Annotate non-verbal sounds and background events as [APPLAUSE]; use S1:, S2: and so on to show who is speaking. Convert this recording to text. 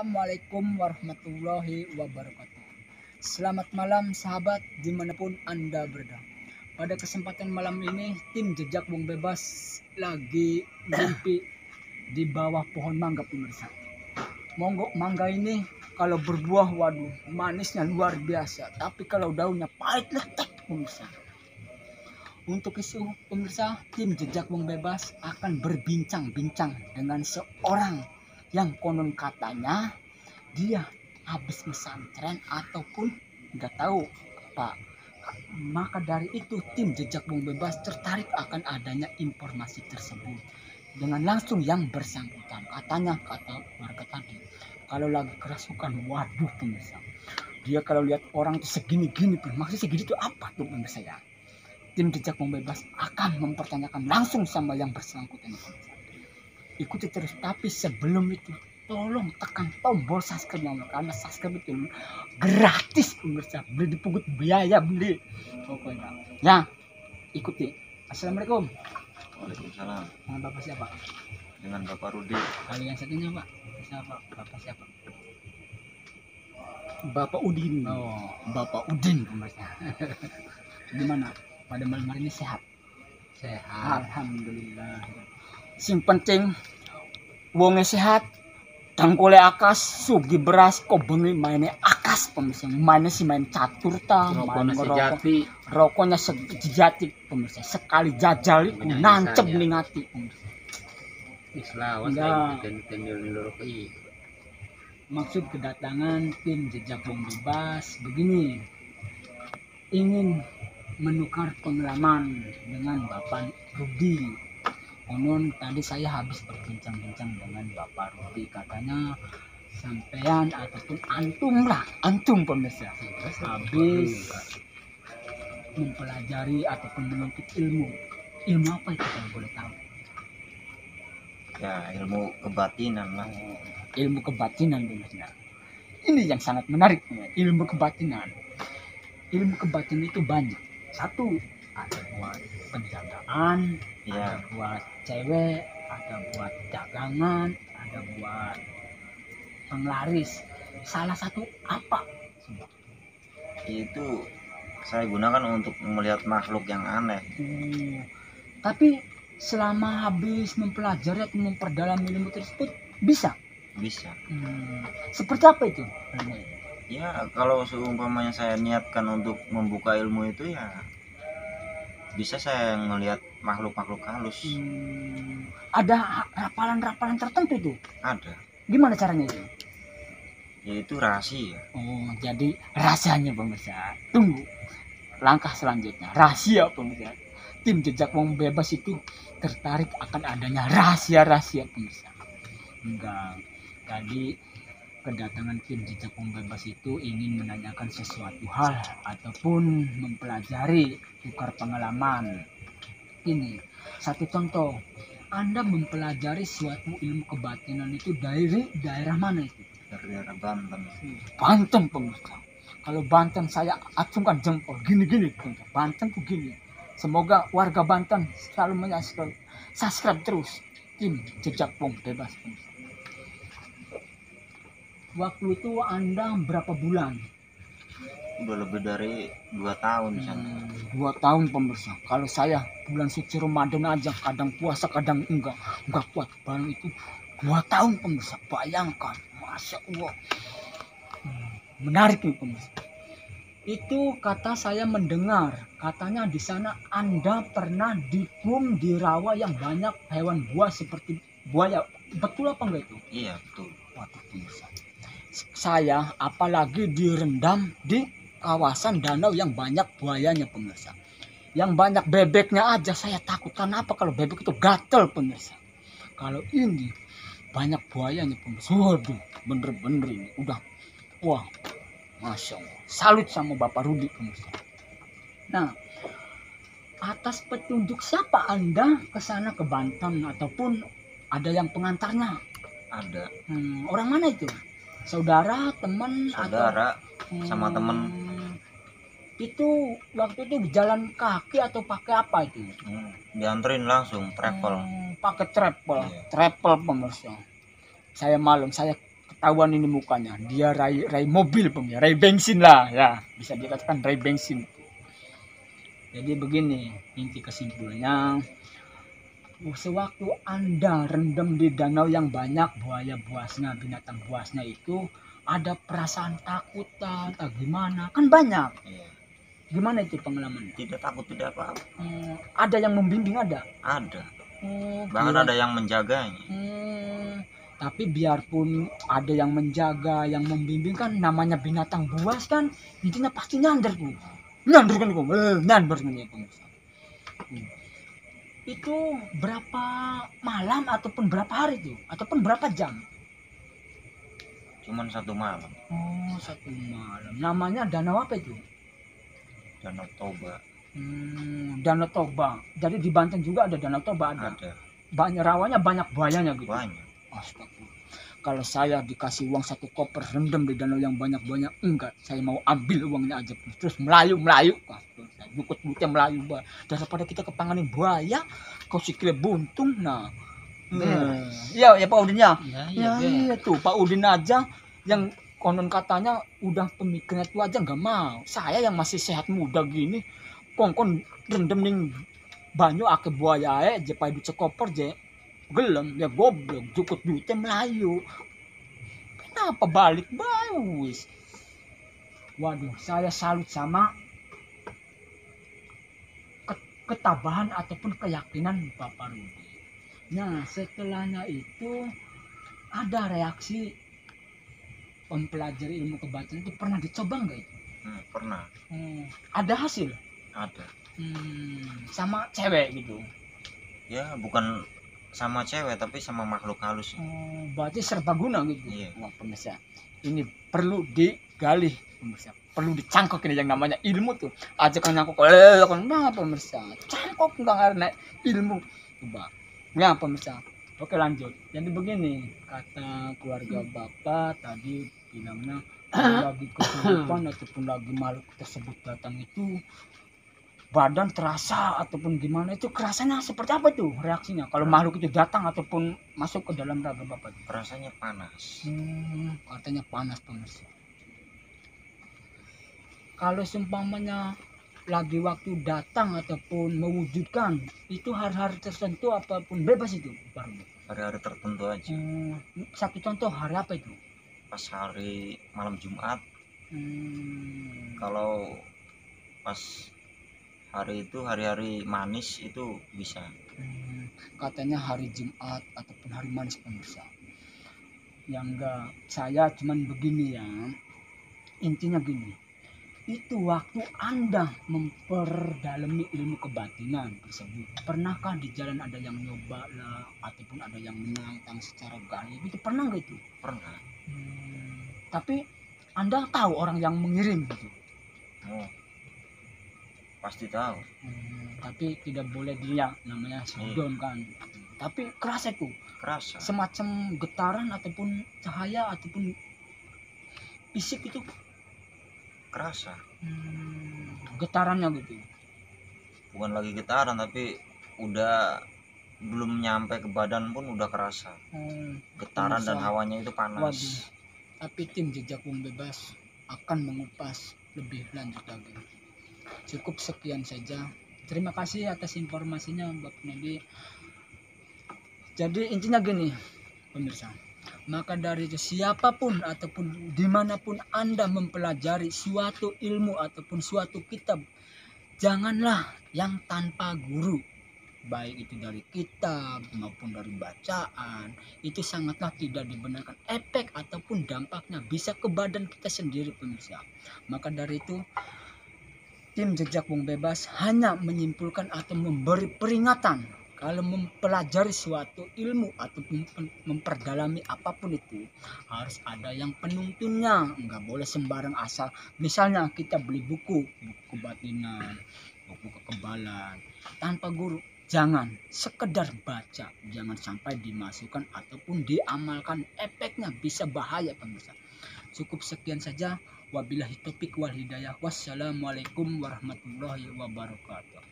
S1: Assalamualaikum warahmatullahi wabarakatuh. Selamat malam sahabat di mana pun anda berada. Pada kesempatan malam ini tim jejak wong bebas lagi mimpi di bawah pohon mangga pemirsa. Monggo mangga ini kalau berbuah waduh manisnya luar biasa. Tapi kalau daunnya pahit letek pemirsa. Untuk isu pemirsa tim jejak wong bebas akan berbincang-bincang dengan seorang yang konon katanya dia habis pesantren ataupun nggak tahu apa. Maka dari itu tim jejak bung bebas tertarik akan adanya informasi tersebut. Dengan langsung yang bersangkutan. Katanya kata warga tadi kalau lagi kerasukan waduh pemirsa. Dia kalau lihat orang tuh segini-gini maksudnya segini tuh apa tuh pemirsa ya? Tim jejak bung bebas akan mempertanyakan langsung sama yang bersangkutan pemirsa ikuti terus tapi sebelum itu tolong tekan tombol subscribe karena subscribe itu gratis pemirsa beli dipungut biaya beli. Pokoknya. Ya ikuti. Assalamualaikum.
S2: Waalaikumsalam.
S1: dengan bapak siapa?
S2: Dengan Bapak Rudi.
S1: kalau yang satunya pak. Siapa? Bapak siapa? Bapak Udin. Oh bapak Udin pemirsa [LAUGHS] gimana? Pada malam hari ini sehat?
S2: Sehat.
S1: Alhamdulillah. Sing penting wonge sehat tangkule akas sugi beras kok bengi mainnya akas pemirsa mainnya si main catur ta main
S2: sejati.
S1: rokoknya sejati pemirsa sekali jajal
S2: Menyanyi
S1: nancep
S2: saja.
S1: ning ati pemirsa
S2: Islawas
S1: Enggak.
S2: ten ten niloro i.
S1: maksud kedatangan tim jejak bom bebas begini ingin menukar pengalaman dengan Bapak Rudi konon tadi saya habis berbincang-bincang dengan Bapak Rudi katanya sampean ataupun antum lah antum pemirsa. Habis mempelajari ataupun menuntut ilmu. Ilmu apa itu kalau boleh tahu?
S2: Ya ilmu kebatinan lah.
S1: ilmu kebatinan pemirsa ini yang sangat menarik. Ilmu kebatinan. Ilmu kebatinan itu banyak. Satu ada penjagaan ada
S2: Ya
S1: buat cewek ada buat dagangan ada buat penglaris. Salah satu apa?
S2: Itu saya gunakan untuk melihat makhluk yang aneh.
S1: Hmm, tapi selama habis mempelajari atau memperdalam ilmu tersebut bisa?
S2: Bisa.
S1: Hmm, seperti apa itu?
S2: Ya kalau seumpamanya saya niatkan untuk membuka ilmu itu ya bisa saya melihat makhluk-makhluk halus.
S1: Hmm, ada rapalan-rapalan tertentu itu.
S2: Ada.
S1: Gimana caranya itu?
S2: Yaitu rahasia.
S1: Oh, jadi rahasianya pemirsa. Tunggu langkah selanjutnya. Rahasia pemirsa. Tim jejak wong bebas itu tertarik akan adanya rahasia-rahasia pemirsa. Enggak. Tadi kedatangan tim jejak wong bebas itu ingin menanyakan sesuatu hal ataupun mempelajari tukar pengalaman. Ini satu contoh. Anda mempelajari suatu ilmu kebatinan itu dari daerah mana itu?
S2: dari daerah Banten.
S1: Banten pemirsa. Kalau Banten saya acungkan jempol gini-gini. Banten tuh gini. Semoga warga Banten selalu menyubscribe subscribe terus tim jejak wong bebas pemirsa. Waktu itu Anda berapa bulan?
S2: Udah lebih dari dua tahun di sana.
S1: Hmm, dua tahun pemirsa. Kalau saya bulan suci Ramadan aja kadang puasa kadang enggak enggak kuat. Baru itu dua tahun pemirsa. Bayangkan, masya Allah. Hmm, menarik nih pemirsa. Itu kata saya mendengar katanya di sana Anda pernah dikum di rawa yang banyak hewan buas seperti buaya. Betul apa enggak itu?
S2: Iya betul.
S1: Waduh pemirsa. Saya apalagi direndam di kawasan danau yang banyak buayanya pemirsa. Yang banyak bebeknya aja saya takut. Kenapa kalau bebek itu gatel pemirsa. Kalau ini banyak buayanya pemirsa. Waduh bener-bener ini udah. Wah Masya Allah. Salut sama Bapak Rudi pemirsa. Nah atas petunjuk siapa Anda ke sana ke Banten ataupun ada yang pengantarnya?
S2: Ada
S1: Hmm, orang mana itu? Saudara, teman,
S2: saudara
S1: atau
S2: sama teman.
S1: Hmm, Itu waktu itu jalan kaki atau pakai apa itu?
S2: hmm, dianterin langsung travel.
S1: Hmm, pakai travel,
S2: Iya.
S1: travel pemirsa. Saya malam, saya ketahuan ini mukanya dia rai rai mobil pemirsa rai bensin lah ya bisa dikatakan rai bensin jadi begini inti kesimpulannya sewaktu anda rendam di danau yang banyak buaya buasnya binatang buasnya itu ada perasaan takut atau gimana kan banyak
S2: Iya.
S1: gimana itu pengalaman
S2: Tidak takut tidak apa-apa.
S1: Hmm, ada yang membimbing ada
S2: Ada.
S1: Oh,
S2: Bahkan ada yang menjaganya.
S1: Hmm, tapi biarpun ada yang menjaga, yang membimbing kan namanya binatang buas kan intinya pasti nyandar tuh. Nyandar kan kok, eh, nyandar kan ya. Hmm. Itu berapa malam ataupun berapa hari tuh? Ataupun berapa jam?
S2: Cuman satu malam.
S1: Oh, satu malam. Namanya danau apa itu?
S2: Danau Toba
S1: Hmm, danau Toba. Jadi di Banten juga ada danau Toba ada.
S2: ada
S1: Banyak rawanya, banyak buayanya gitu.
S2: banyak.
S1: Astagfirullah. Kalau saya dikasih uang satu koper rendam di danau yang banyak-banyak, enggak. Saya mau ambil uangnya aja. Terus melayu, melayu. Astagfirullah. Bukut-bukutnya melayu. Bah. Daripada kita kepanganin buaya, kau sikile buntung. Nah. Hmm. Iya, ya Pak Udin ya.
S3: Ya,
S1: Ya,
S3: iya,
S1: iya tuh Pak Udin aja yang konon katanya udah pemikirannya tua aja nggak mau. Saya yang masih sehat muda gini, kongkon rendem ning banyu ake buaya ae je pai duce koper je gelem ya goblok cukup duitnya melayu kenapa balik bayu wis waduh saya salut sama ke- ketabahan ataupun keyakinan Bapak Rudi nah setelahnya itu ada reaksi mempelajari ilmu kebatinan itu pernah dicoba nggak itu?
S2: Hmm, pernah
S1: Hmm, ada hasil
S2: ada.
S1: Hmm, sama cewek gitu.
S2: Ya bukan sama cewek tapi sama makhluk halus.
S1: Oh, berarti serbaguna gitu.
S2: Iya.
S1: Wah, pemirsa. Ini perlu digali, pemirsa. Perlu dicangkok ini yang namanya ilmu tuh. Aja kan nyangkok, eh, kan nah, pemirsa. Cangkok nggak karena ilmu. Coba. Ya, pemirsa. Oke lanjut. Jadi begini, kata keluarga bapak tadi bilangnya [CLEARS THROAT] lagi kesurupan ataupun lagi makhluk tersebut datang itu badan terasa ataupun gimana itu kerasanya seperti apa tuh reaksinya kalau makhluk itu datang ataupun masuk ke dalam raga bapak itu?
S2: Rasanya panas.
S1: Hmm, katanya panas pemirsa. Kalau seumpamanya lagi waktu datang ataupun mewujudkan itu hari-hari tertentu apa pun bebas itu baru.
S2: Hari-hari tertentu aja.
S1: Hmm, satu contoh hari apa itu?
S2: Pas hari malam Jumat.
S1: Hmm,
S2: Kalau pas hari itu hari-hari manis itu bisa.
S1: Hmm, katanya hari Jumat ataupun hari manis pemirsa. Yang enggak saya cuman begini ya. Intinya gini. Itu waktu Anda memperdalami ilmu kebatinan tersebut. Pernahkah di jalan ada yang nyoba lah ataupun ada yang menantang secara gaib itu pernah nggak itu?
S2: Pernah.
S1: Hmm, tapi Anda tahu orang yang mengirim gitu.
S2: Oh. Pasti tahu.
S1: Hmm, tapi tidak boleh dia namanya sudon kan. Tapi kerasa itu
S2: Kerasa.
S1: semacam getaran ataupun cahaya ataupun fisik itu
S2: Kerasa.
S1: hmm, getarannya gitu.
S2: Bukan lagi getaran tapi udah belum nyampe ke badan pun udah kerasa.
S1: Hmm,
S2: Getaran dan hawanya itu
S1: waduh.
S2: panas.
S1: Tapi tim jejak bebas akan mengupas lebih lanjut lagi. Cukup sekian saja. Terima kasih atas informasinya Bapak Nedi. Jadi intinya gini, pemirsa. Maka dari itu siapa pun ataupun di mana pun Anda mempelajari suatu ilmu ataupun suatu kitab, janganlah yang tanpa guru. Baik itu dari kitab maupun dari bacaan, itu sangatlah tidak dibenarkan. Efek ataupun dampaknya bisa ke badan kita sendiri pemirsa. Maka dari itu tim jejak wong bebas hanya menyimpulkan atau memberi peringatan kalau mempelajari suatu ilmu atau mem- memperdalami apa pun itu harus ada yang penuntunnya. Nggak boleh sembarang asal misalnya kita beli buku buku batinan buku kekebalan tanpa guru. Jangan sekedar baca jangan sampai dimasukkan ataupun diamalkan. Efeknya bisa bahaya pemirsa cukup sekian saja wabillahi taufiq wal hidayah. Wassalamualaikum warahmatullahi wabarakatuh